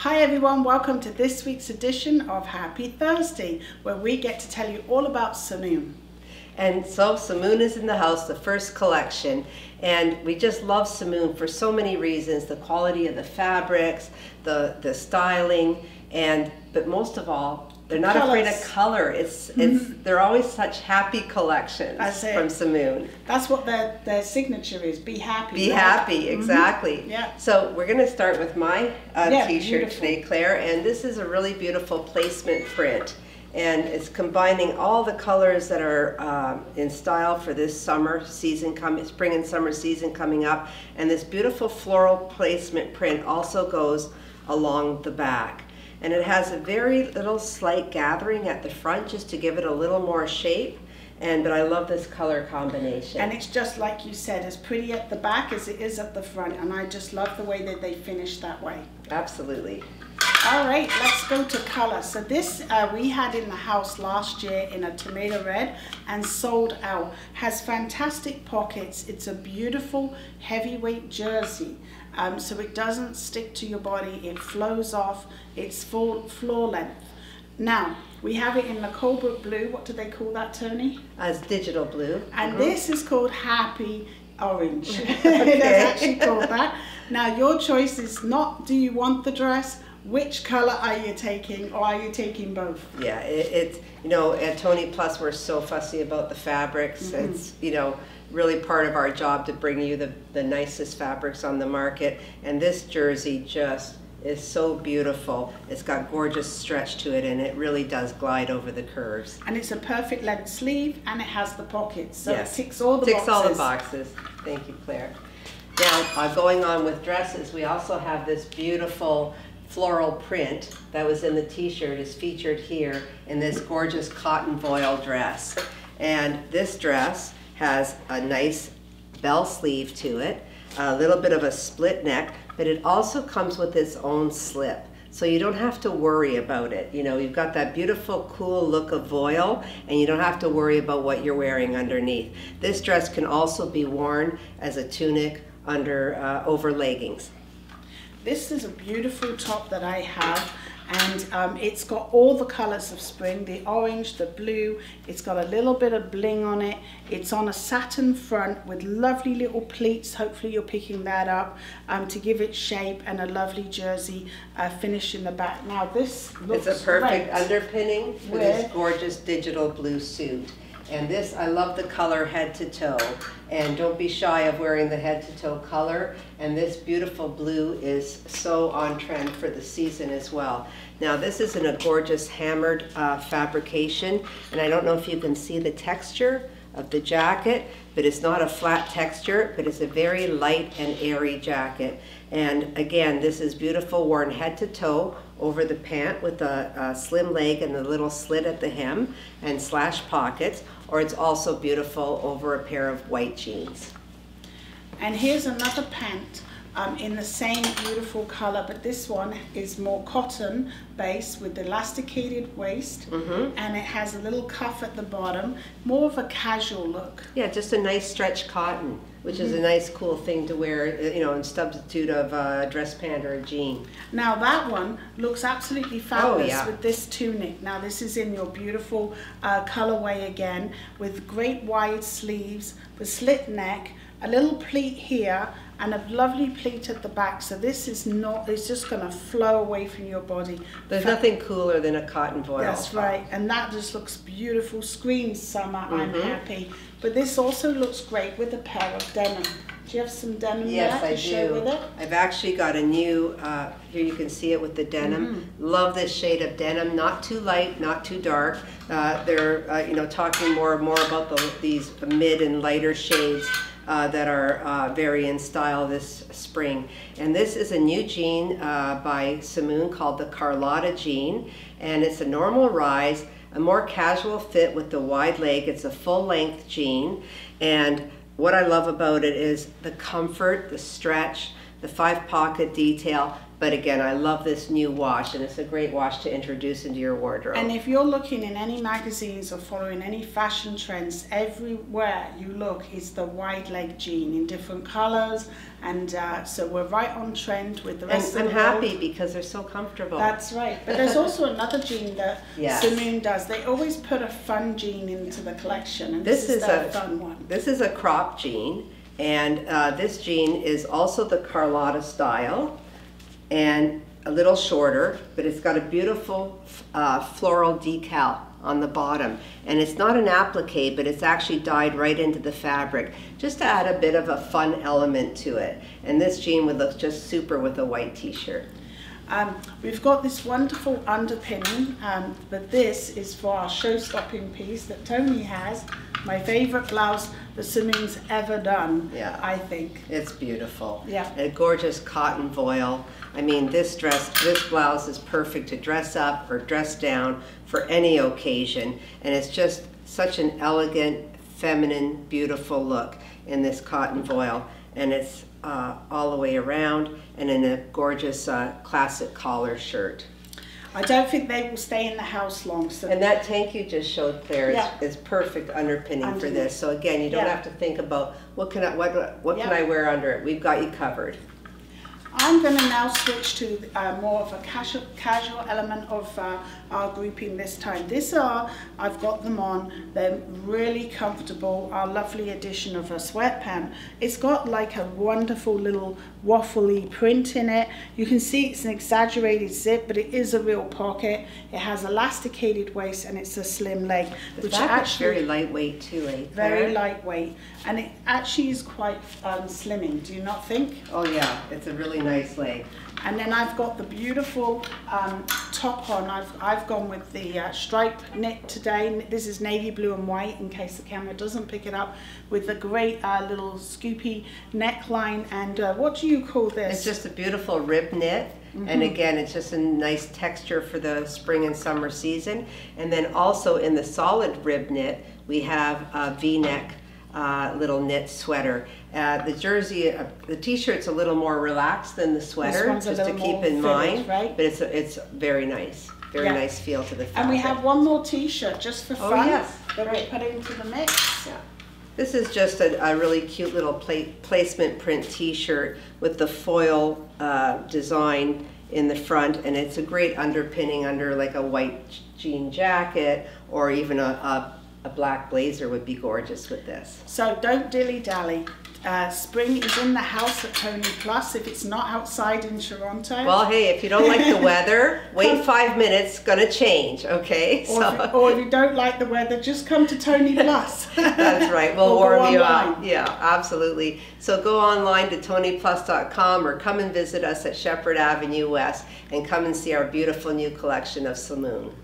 Hi everyone, welcome to this week's edition of Happy Thursday, where we get to tell you all about Samoon. And so Samoon is in the house, the first collection, and we just love Samoon for so many reasons, the quality of the fabrics, the, the styling, and but most of all, they're not Colors. afraid of color. It's it's mm-hmm. they're always such happy collections from Samoon. That's what their their signature is. Be happy. Be right? happy, mm-hmm. exactly. Mm-hmm. Yeah. So we're gonna start with my uh, yeah, t-shirt beautiful. today, Claire, and this is a really beautiful placement print. And it's combining all the colors that are um, in style for this summer season coming, spring and summer season coming up. And this beautiful floral placement print also goes along the back and it has a very little slight gathering at the front just to give it a little more shape and but I love this color combination. And it's just like you said, as pretty at the back as it is at the front and I just love the way that they finish that way. Absolutely. All right, let's go to color. So this uh, we had in the house last year in a tomato red and sold out. Has fantastic pockets. It's a beautiful heavyweight jersey. Um, so it doesn't stick to your body. It flows off. It's full floor length. Now, we have it in the Colebrook blue. What do they call that, Tony? As digital blue. And mm -hmm. this is called Happy Orange. It's actually called that. Now, your choice is not do you want the dress which color are you taking or are you taking both yeah it, it's you know at toni plus we're so fussy about the fabrics mm -hmm. it's you know really part of our job to bring you the the nicest fabrics on the market and this jersey just is so beautiful it's got gorgeous stretch to it and it really does glide over the curves and it's a perfect length sleeve and it has the pockets so yes. it ticks all the ticks boxes. all the boxes thank you claire now uh, going on with dresses we also have this beautiful floral print that was in the t-shirt is featured here in this gorgeous cotton voile dress. And this dress has a nice bell sleeve to it, a little bit of a split neck, but it also comes with its own slip. So you don't have to worry about it. You know, you've got that beautiful, cool look of voile, and you don't have to worry about what you're wearing underneath. This dress can also be worn as a tunic under uh, over leggings. This is a beautiful top that I have and um, it's got all the colors of spring the orange the blue. It's got a little bit of bling on it. It's on a satin front with lovely little pleats. Hopefully you're picking that up um, to give it shape and a lovely jersey uh, finish in the back. Now this looks it's a perfect great. underpinning for this gorgeous digital blue suit and this, I love the color head to toe. And don't be shy of wearing the head to toe color. And this beautiful blue is so on trend for the season as well. Now this is in a gorgeous hammered uh, fabrication. And I don't know if you can see the texture of the jacket, but it's not a flat texture, but it's a very light and airy jacket. And again, this is beautiful, worn head to toe over the pant with a, a slim leg and a little slit at the hem and slash pockets, or it's also beautiful over a pair of white jeans. And here's another pant um, in the same beautiful color, but this one is more cotton base with elasticated waist, mm -hmm. and it has a little cuff at the bottom, more of a casual look. Yeah, just a nice stretch cotton, which mm -hmm. is a mm-hmm. nice, cool thing to wear, you know, in substitute of a dress pant or a jean. Now that one looks absolutely fabulous oh, yeah. with this tunic. Now this is in your beautiful uh, colorway again, with great wide sleeves, the slit neck, a little pleat here, and a lovely pleat at the back. So this is not, it's just going to flow away from your body. There's nothing cooler than a cotton voile. That's right. And that just looks beautiful. Screams summer, mm -hmm. I'm mm-hmm. happy. But this also looks great with a pair of denim. Do you have some denim yes, I share do. with it? I've actually got a new, uh, here you can see it with the denim. Mm -hmm. Love this shade of denim, not too light, not too dark. Uh, they're, uh, you know, talking more and more about the, these mid and lighter shades uh, that are uh, very in style this spring. And this is a new jean uh, by Samoon called the Carlotta jean. And it's a normal rise, a more casual fit with the wide leg. It's a full length jean. And what I love about it is the comfort, the stretch, the five pocket detail, But again, I love this new wash, and it's a great wash to introduce into your wardrobe. And if you're looking in any magazines or following any fashion trends, everywhere you look is the wide leg jean in different colors. And uh, so we're right on trend with the rest and of I'm the happy world. because they're so comfortable. That's right. But there's also another jean that Yes. Samoon does. They always put a fun jean into the collection, and This this, is their a- fun one. This is a crop jean, and uh, this jean is also the Carlotta style, and a little shorter, but it's got a beautiful uh, floral decal on the bottom. And it's not an applique, but it's actually dyed right into the fabric, just to add a bit of a fun element to it. And this jean would look just super with a white t-shirt. Um, we've got this wonderful underpinning, um, but this is for our show-stopping piece that Tony has. My favourite blouse that Samoon's ever done, Yeah. I think. It's beautiful. Yeah. A gorgeous cotton voile. I mean, this dress, this blouse is perfect to dress up or dress down for any occasion. And it's just such an elegant, feminine, beautiful look in this cotton voile. And it's uh, all the way around and in a gorgeous uh, classic collar shirt. I don't think they will stay in the house long, so And that tank you just showed there is, Yeah. is perfect underpinning for this. So again, you don't Yeah. have to think about what can I what what can I wear under it. We've got you covered. I'm going to now switch to uh, more of a casual, casual element of uh, our grouping this time. These are, I've got them on, they're really comfortable, our lovely addition of a sweatpant. It's got like a wonderful little waffly print in it. You can see it's an exaggerated zip, but it is a real pocket. It has elasticated waist and it's a slim leg, The which actually very lightweight too, eh? very lightweight. And it actually is quite um, slimming, do you not think? Oh yeah, it's a really nice leg. And then I've got the beautiful um, top on. I've, I've gone with the uh, stripe knit today. This is navy blue and white in case the camera doesn't pick it up with the great uh, little scoopy neckline. And uh, what do you call this? It's just a beautiful rib knit. And again, it's just a nice texture for the spring and summer season. And then also in the solid rib knit, we have a V-neck uh, little knit sweater. Uh, the jersey, uh, the t-shirt's a little more relaxed than the sweater, just to keep in fitted, mind. right? But it's it's very nice, very Yeah. nice feel to the fabric. and we have one more t-shirt just for fun Oh, yes, that we great. put into the mix. Yeah. This is just a, a really cute little pla placement print t-shirt with the foil uh, design in the front and it's a great underpinning under like a white jean jacket or even a, a, a black blazer would be gorgeous with this. So don't dilly-dally. Uh, spring is in the house at Toni Plus if it's not outside in Toronto. Well, hey, if you don't like the weather, wait five minutes, gonna change, okay? Or, if, you- or if you don't like the weather, just come to Toni Plus. That's right. We'll warm you up. Yeah, absolutely. So go online to toniplus.com or come and visit us at Sheppard Avenue West and come and see our beautiful new collection of Samoon.